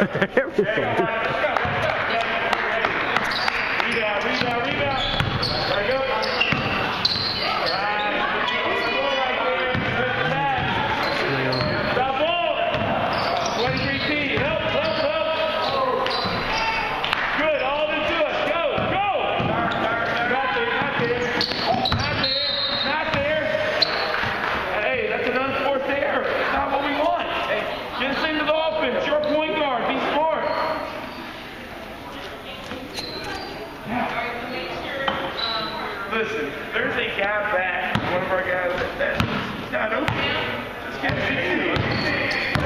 everything. Listen, there's a guy back, one of our guys that, that's not open. Just get you.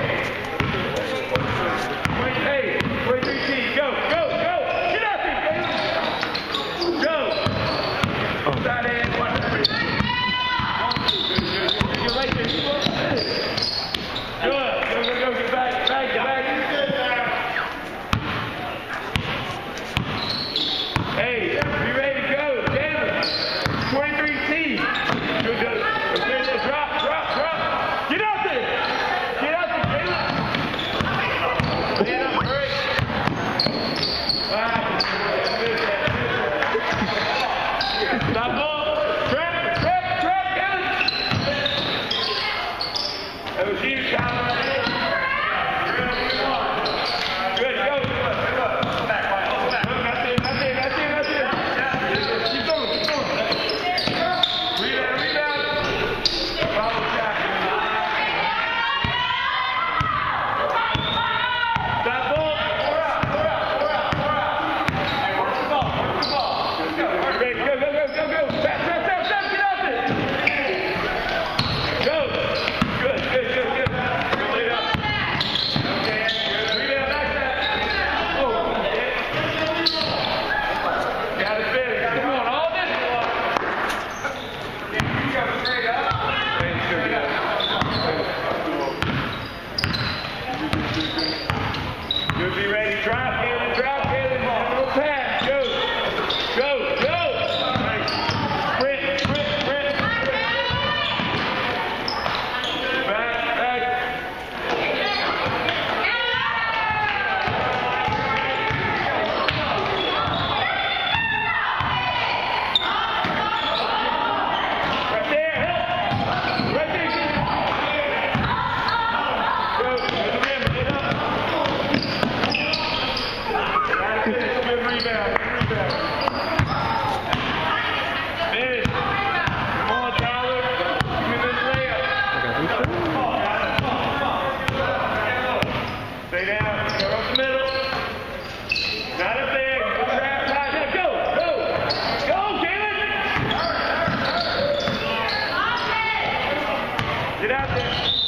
direto.